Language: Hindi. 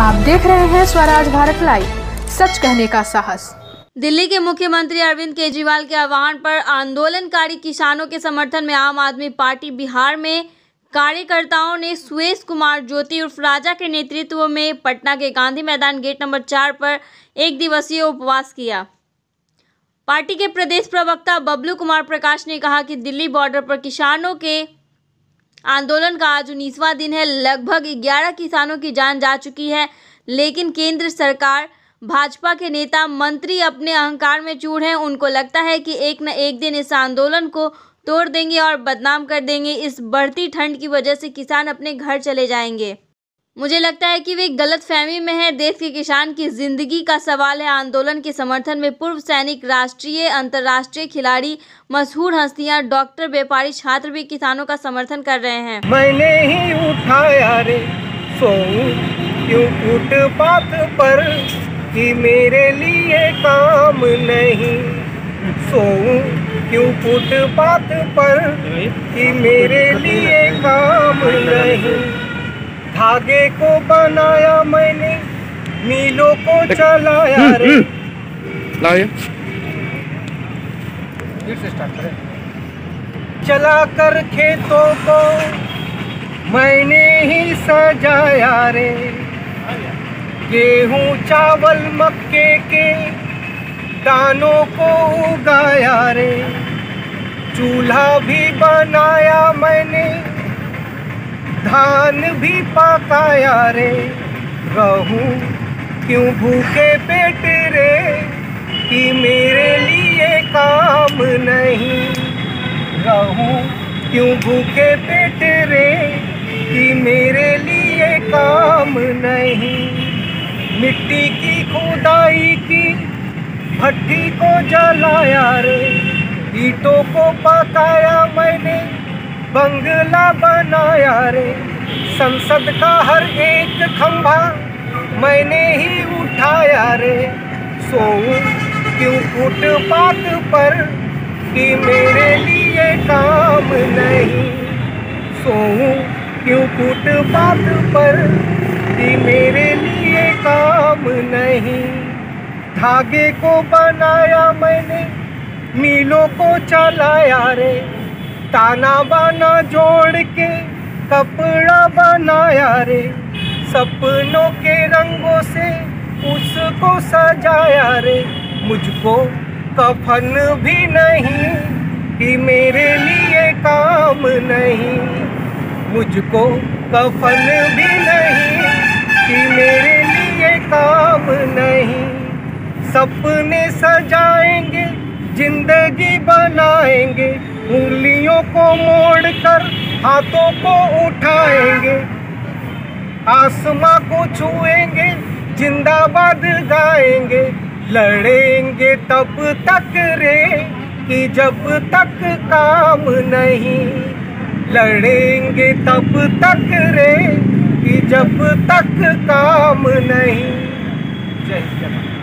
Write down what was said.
आप देख रहे हैं स्वराज भारत लाइव। सच कहने का साहस। दिल्ली के मुख्यमंत्री अरविंद केजरीवाल के आह्वान पर आंदोलनकारी किसानों के समर्थन में आम आदमी पार्टी बिहार में कार्यकर्ताओं ने सुरेश कुमार ज्योति उर्फ़ राजा के नेतृत्व में पटना के गांधी मैदान गेट नंबर चार पर एक दिवसीय उपवास किया। पार्टी के प्रदेश प्रवक्ता बबलू कुमार प्रकाश ने कहा कि दिल्ली बॉर्डर पर किसानों के आंदोलन का आज उन्नीसवा दिन है। लगभग 11 किसानों की जान जा चुकी है, लेकिन केंद्र सरकार, भाजपा के नेता, मंत्री अपने अहंकार में चूर हैं। उनको लगता है कि एक न एक दिन इस आंदोलन को तोड़ देंगे और बदनाम कर देंगे। इस बढ़ती ठंड की वजह से किसान अपने घर चले जाएँगे। मुझे लगता है कि वे गलत फहमी में है। देश के किसान की ज़िंदगी का सवाल है। आंदोलन के समर्थन में पूर्व सैनिक, राष्ट्रीय, अंतर्राष्ट्रीय खिलाड़ी, मशहूर हस्तियाँ, डॉक्टर, व्यापारी, छात्र भी किसानों का समर्थन कर रहे हैं। मैंने ही उठाया रे क्यों फुटपाथ पर कि मेरे लिए काम नहीं? सोऊं, क्यों फुटपाथ पर कि मेरे लिए काम नहीं? धागे को बनाया मैंने मीलों को चलाया रे। लाइए। चला कर खेतों को मैंने ही सजाया रे। गेहूँ चावल मक्के के दानों को उगाया रे। चूल्हा भी बनाया मैंने धान भी पकाया रे। रहूँ क्यों भूखे पेट रे कि मेरे लिए काम नहीं? रहूँ क्यों भूखे पेट रे कि मेरे लिए काम नहीं? मिट्टी की खुदाई की भट्टी को जलाया रे, ईटों को पकाया मैंने बंगला बनाया रे। संसद का हर एक खंभा मैंने ही उठाया रे। सोऊं क्यों फुटपाथ पर कि मेरे लिए काम नहीं? सोऊं क्यों फुटपाथ पर कि मेरे लिए काम नहीं? धागे को बनाया मैंने, मीलों को चलाया रे। ताना बाना जोड़ के, कपड़ा बनाया रे। सपनों के रंगों से उसको सजाया रे। मुझको कफन भी नहीं कि मेरे लिए काम नहीं। मुझको कफन भी नहीं कि मेरे लिए काम नहीं। सपने सजाएँगे, ज़िंदगी बनाएँगे उंगलियों को मोड़कर हाथों को उठाएँगे। आसमां को छुएँगे, जिंदाबाद गाएँगे। लड़ेंगे तब तक रे कि जब तक काम नहीं। लड़ेंगे तब तक रे कि जब तक काम नहीं। जय जवान।